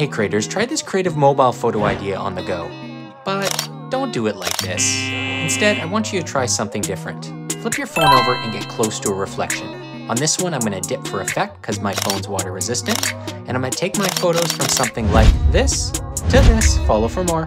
Hey creators, try this creative mobile photo idea on the go. But don't do it like this. Instead, I want you to try something different. Flip your phone over and get close to a reflection. On this one, I'm gonna dip for effect because my phone's water resistant. And I'm gonna take my photos from something like this to this. Follow for more.